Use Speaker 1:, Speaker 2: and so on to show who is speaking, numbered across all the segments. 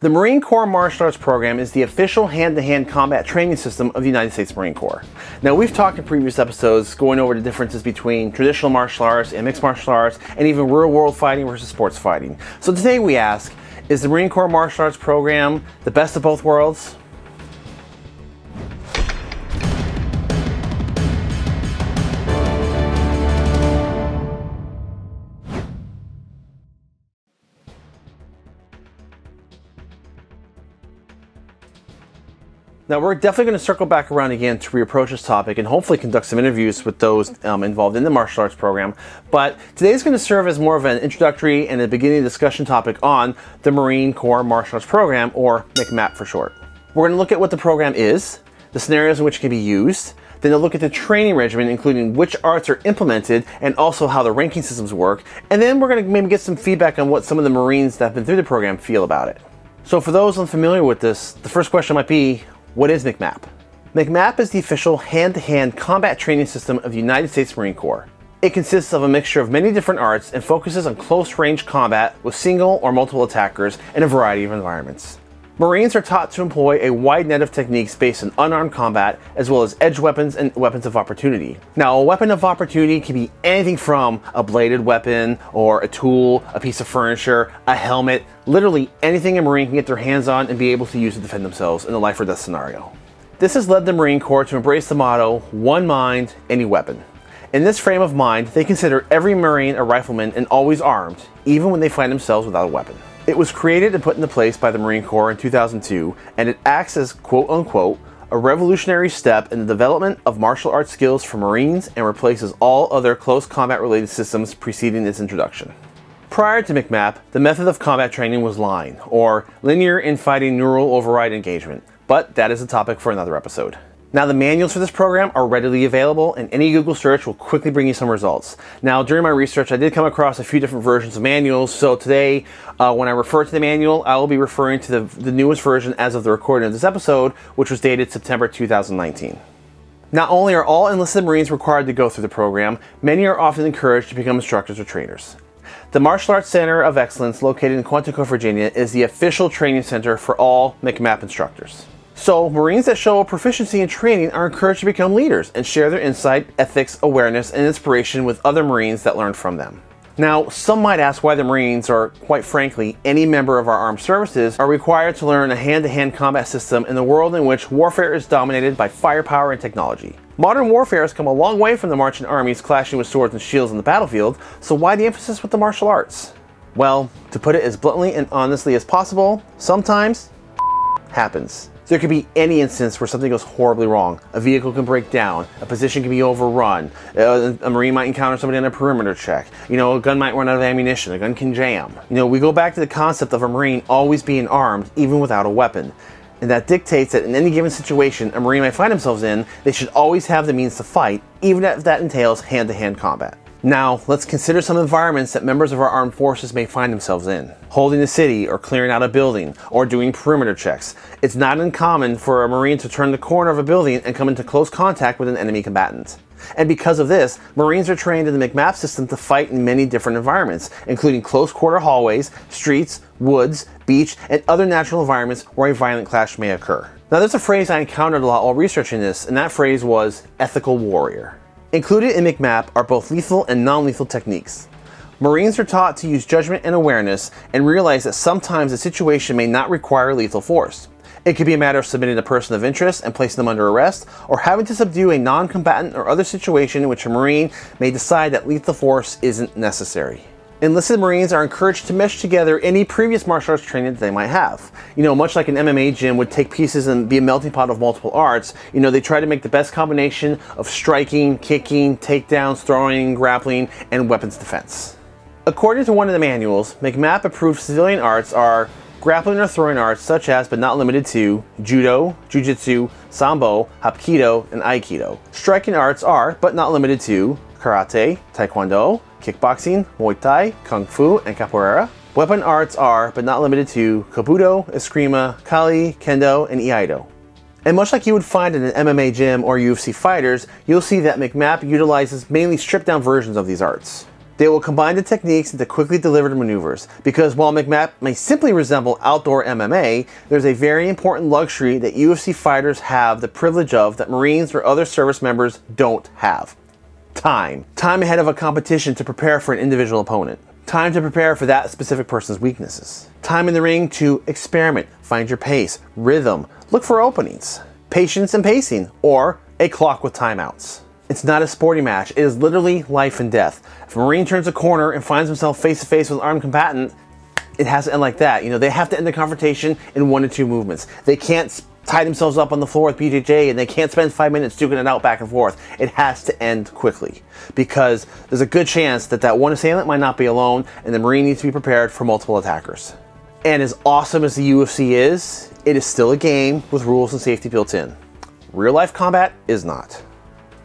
Speaker 1: The Marine Corps Martial Arts Program is the official hand-to-hand combat training system of the United States Marine Corps. Now we've talked in previous episodes going over the differences between traditional martial arts and mixed martial arts and even real world fighting versus sports fighting. So today we ask, is the Marine Corps Martial Arts Program the best of both worlds? Now we're definitely going to circle back around again to reapproach this topic and hopefully conduct some interviews with those um, involved in the martial arts program. But today is going to serve as more of an introductory and a beginning discussion topic on the Marine Corps Martial Arts Program, or MCMAP for short. We're going to look at what the program is, the scenarios in which it can be used, then to look at the training regimen, including which arts are implemented and also how the ranking systems work. And then we're going to maybe get some feedback on what some of the Marines that have been through the program feel about it. So for those unfamiliar with this, the first question might be, what is MCMAP? MCMAP is the official hand-to-hand combat training system of the United States Marine Corps. It consists of a mixture of many different arts and focuses on close-range combat with single or multiple attackers in a variety of environments. Marines are taught to employ a wide net of techniques based on unarmed combat, as well as edge weapons and weapons of opportunity. Now, a weapon of opportunity can be anything from a bladed weapon, or a tool, a piece of furniture, a helmet, literally anything a Marine can get their hands on and be able to use to defend themselves in a life or death scenario. This has led the Marine Corps to embrace the motto, one mind, any weapon. In this frame of mind, they consider every Marine a rifleman and always armed, even when they find themselves without a weapon. It was created and put into place by the Marine Corps in 2002, and it acts as quote unquote a revolutionary step in the development of martial arts skills for Marines and replaces all other close combat related systems preceding its introduction. Prior to MCMAP, the method of combat training was line, or linear infighting neural override engagement, but that is a topic for another episode. Now the manuals for this program are readily available and any Google search will quickly bring you some results. Now during my research I did come across a few different versions of manuals so today uh, when I refer to the manual I will be referring to the, the newest version as of the recording of this episode which was dated September 2019. Not only are all enlisted Marines required to go through the program, many are often encouraged to become instructors or trainers. The Martial Arts Center of Excellence, located in Quantico, Virginia, is the official training center for all MCMAP instructors. So, Marines that show proficiency in training are encouraged to become leaders and share their insight, ethics, awareness, and inspiration with other Marines that learn from them. Now, some might ask why the Marines, or quite frankly, any member of our armed services, are required to learn a hand to hand combat system in the world in which warfare is dominated by firepower and technology. Modern warfare has come a long way from the marching armies clashing with swords and shields on the battlefield, so why the emphasis with the martial arts? Well, to put it as bluntly and honestly as possible, sometimes happens. There could be any instance where something goes horribly wrong. A vehicle can break down, a position can be overrun, a, a Marine might encounter somebody on a perimeter check, you know, a gun might run out of ammunition, a gun can jam. You know, we go back to the concept of a Marine always being armed, even without a weapon and that dictates that in any given situation a Marine might find themselves in, they should always have the means to fight, even if that entails hand-to-hand -hand combat. Now, let's consider some environments that members of our armed forces may find themselves in. Holding a city, or clearing out a building, or doing perimeter checks. It's not uncommon for a Marine to turn the corner of a building and come into close contact with an enemy combatant. And because of this, Marines are trained in the MCMAP system to fight in many different environments, including close quarter hallways, streets, woods, beach, and other natural environments where a violent clash may occur. Now there's a phrase I encountered a lot while researching this, and that phrase was ethical warrior. Included in MCMAP are both lethal and non-lethal techniques. Marines are taught to use judgment and awareness and realize that sometimes a situation may not require lethal force. It could be a matter of submitting a person of interest and placing them under arrest, or having to subdue a non-combatant or other situation in which a Marine may decide that lethal force isn't necessary. Enlisted Marines are encouraged to mesh together any previous martial arts training that they might have. You know, much like an MMA gym would take pieces and be a melting pot of multiple arts, you know, they try to make the best combination of striking, kicking, takedowns, throwing, grappling, and weapons defense. According to one of the manuals, MCMAP approved civilian arts are grappling or throwing arts such as, but not limited to, judo, jujitsu, sambo, hapkido, and aikido. Striking arts are, but not limited to, karate, taekwondo, kickboxing, muay thai, kung fu, and capoeira. Weapon arts are, but not limited to, kobudo, eskrima, kali, kendo, and iaido. And much like you would find in an MMA gym or UFC fighters, you'll see that MCMAP utilizes mainly stripped down versions of these arts. They will combine the techniques into quickly delivered maneuvers, because while MCMAP may simply resemble outdoor MMA, there's a very important luxury that UFC fighters have the privilege of that Marines or other service members don't have. Time. Time ahead of a competition to prepare for an individual opponent. Time to prepare for that specific person's weaknesses. Time in the ring to experiment, find your pace, rhythm, look for openings. Patience and pacing, or a clock with timeouts. It's not a sporting match. It is literally life and death. If a Marine turns a corner and finds himself face to face with an armed combatant, it has to end like that. You know, they have to end the confrontation in one to two movements. They can't tie themselves up on the floor with BJJ and they can't spend five minutes duking it out back and forth. It has to end quickly because there's a good chance that that one assailant might not be alone and the Marine needs to be prepared for multiple attackers. And as awesome as the UFC is, it is still a game with rules and safety built in. Real life combat is not.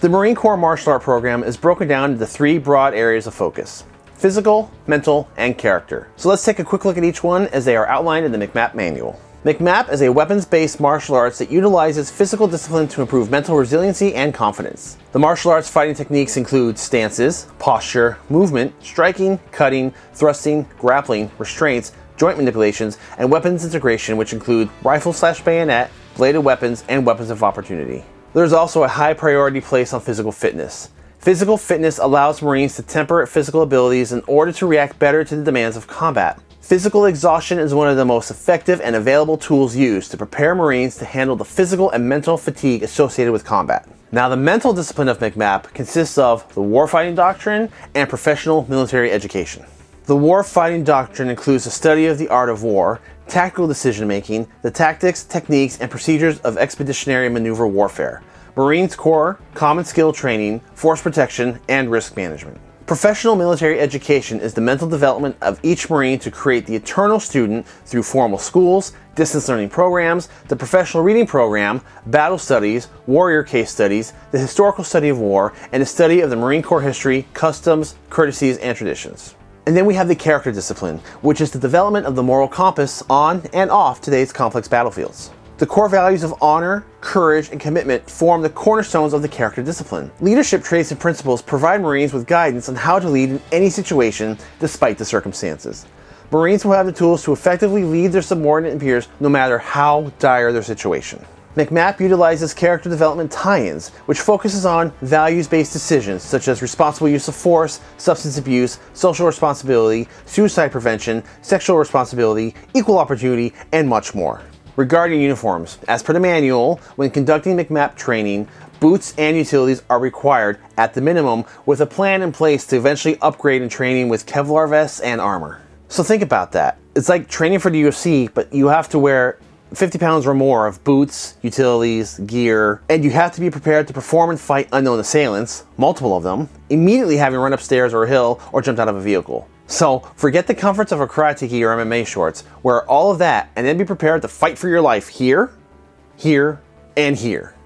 Speaker 1: The Marine Corps martial art program is broken down into three broad areas of focus physical, mental, and character. So let's take a quick look at each one as they are outlined in the MCMAP manual. MCMAP is a weapons-based martial arts that utilizes physical discipline to improve mental resiliency and confidence. The martial arts fighting techniques include stances, posture, movement, striking, cutting, thrusting, grappling, restraints, joint manipulations, and weapons integration which include rifle slash bayonet, bladed weapons, and weapons of opportunity. There's also a high priority placed on physical fitness. Physical fitness allows Marines to temper physical abilities in order to react better to the demands of combat. Physical exhaustion is one of the most effective and available tools used to prepare Marines to handle the physical and mental fatigue associated with combat. Now, the mental discipline of MCMAP consists of the warfighting doctrine and professional military education. The warfighting doctrine includes the study of the art of war, tactical decision making, the tactics, techniques, and procedures of expeditionary maneuver warfare, Marines Corps, common skill training, force protection, and risk management. Professional military education is the mental development of each Marine to create the eternal student through formal schools, distance learning programs, the professional reading program, battle studies, warrior case studies, the historical study of war, and the study of the Marine Corps history, customs, courtesies, and traditions. And then we have the character discipline, which is the development of the moral compass on and off today's complex battlefields. The core values of honor, courage, and commitment form the cornerstones of the character discipline. Leadership traits and principles provide Marines with guidance on how to lead in any situation despite the circumstances. Marines will have the tools to effectively lead their subordinate and peers no matter how dire their situation. MCMAP utilizes character development tie-ins, which focuses on values-based decisions such as responsible use of force, substance abuse, social responsibility, suicide prevention, sexual responsibility, equal opportunity, and much more. Regarding uniforms, as per the manual, when conducting MCMAP training, boots and utilities are required at the minimum with a plan in place to eventually upgrade in training with Kevlar vests and armor. So think about that. It's like training for the UFC, but you have to wear 50 pounds or more of boots, utilities, gear, and you have to be prepared to perform and fight unknown assailants, multiple of them, immediately having run upstairs or a hill or jumped out of a vehicle. So forget the comforts of a karate gi or MMA shorts, wear all of that and then be prepared to fight for your life here, here, and here.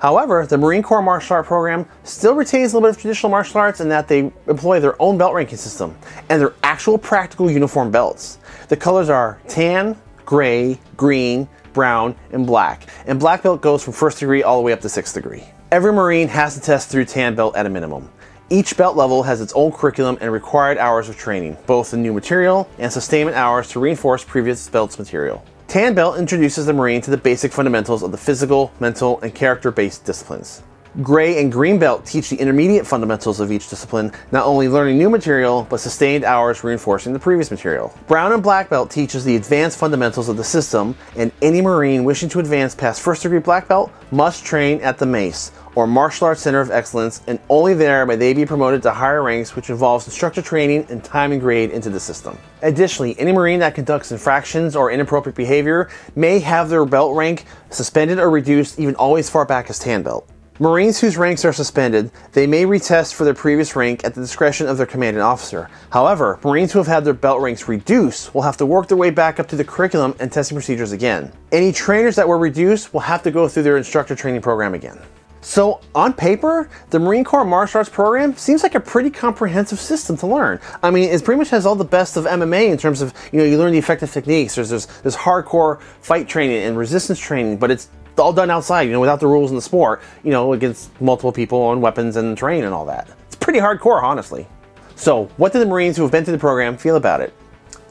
Speaker 1: However, the Marine Corps martial art program still retains a little bit of traditional martial arts in that they employ their own belt ranking system and their actual practical uniform belts. The colors are tan, gray, green, brown, and black. And black belt goes from first degree all the way up to sixth degree. Every Marine has to test through tan belt at a minimum. Each belt level has its own curriculum and required hours of training, both in new material and sustainment hours to reinforce previous belt's material. Tan Belt introduces the Marine to the basic fundamentals of the physical, mental, and character-based disciplines. Gray and Green Belt teach the intermediate fundamentals of each discipline, not only learning new material, but sustained hours reinforcing the previous material. Brown and Black Belt teaches the advanced fundamentals of the system, and any Marine wishing to advance past first degree Black Belt must train at the MACE, or Martial Arts Center of Excellence, and only there may they be promoted to higher ranks, which involves instructor training and time and grade into the system. Additionally, any Marine that conducts infractions or inappropriate behavior may have their belt rank suspended or reduced even always far back as tan belt. Marines whose ranks are suspended, they may retest for their previous rank at the discretion of their commanding officer. However, Marines who have had their belt ranks reduced will have to work their way back up to the curriculum and testing procedures again. Any trainers that were reduced will have to go through their instructor training program again. So on paper, the Marine Corps martial arts program seems like a pretty comprehensive system to learn. I mean, it pretty much has all the best of MMA in terms of, you know, you learn the effective techniques. There's, there's, there's hardcore fight training and resistance training, but it's all done outside, you know, without the rules in the sport, you know, against multiple people on weapons and terrain and all that. It's pretty hardcore, honestly. So, what do the Marines who have been through the program feel about it?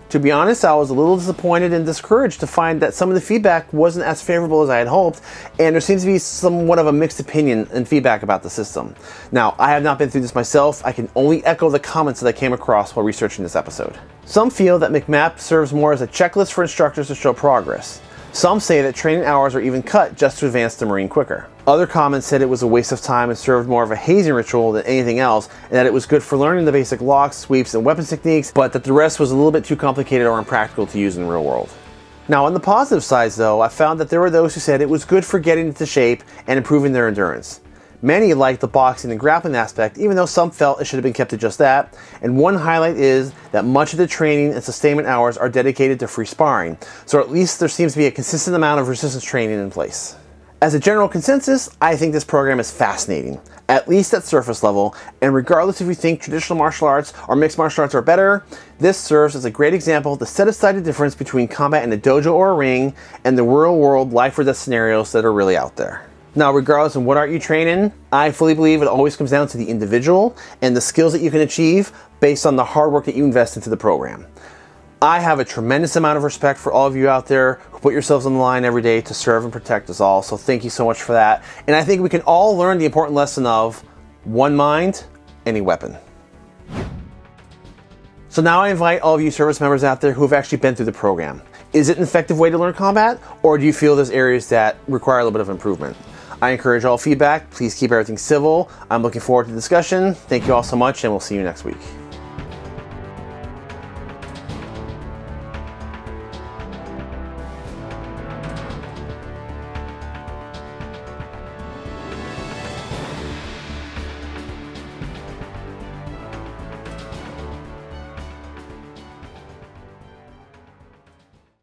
Speaker 1: To be honest, I was a little disappointed and discouraged to find that some of the feedback wasn't as favorable as I had hoped, and there seems to be somewhat of a mixed opinion and feedback about the system. Now, I have not been through this myself, I can only echo the comments that I came across while researching this episode. Some feel that MCMAP serves more as a checklist for instructors to show progress. Some say that training hours are even cut just to advance the Marine quicker. Other comments said it was a waste of time and served more of a hazing ritual than anything else, and that it was good for learning the basic locks, sweeps, and weapons techniques, but that the rest was a little bit too complicated or impractical to use in the real world. Now, on the positive sides, though, I found that there were those who said it was good for getting into shape and improving their endurance. Many liked the boxing and grappling aspect, even though some felt it should have been kept to just that. And one highlight is that much of the training and sustainment hours are dedicated to free sparring, so at least there seems to be a consistent amount of resistance training in place. As a general consensus, I think this program is fascinating, at least at surface level, and regardless if you think traditional martial arts or mixed martial arts are better, this serves as a great example to set aside the difference between combat in a dojo or a ring and the real world life or death scenarios that are really out there. Now, regardless of what art you train in, I fully believe it always comes down to the individual and the skills that you can achieve based on the hard work that you invest into the program. I have a tremendous amount of respect for all of you out there who put yourselves on the line every day to serve and protect us all. So thank you so much for that. And I think we can all learn the important lesson of one mind, any weapon. So now I invite all of you service members out there who have actually been through the program. Is it an effective way to learn combat, or do you feel there's areas that require a little bit of improvement? I encourage all feedback. Please keep everything civil. I'm looking forward to the discussion. Thank you all so much, and we'll see you next week.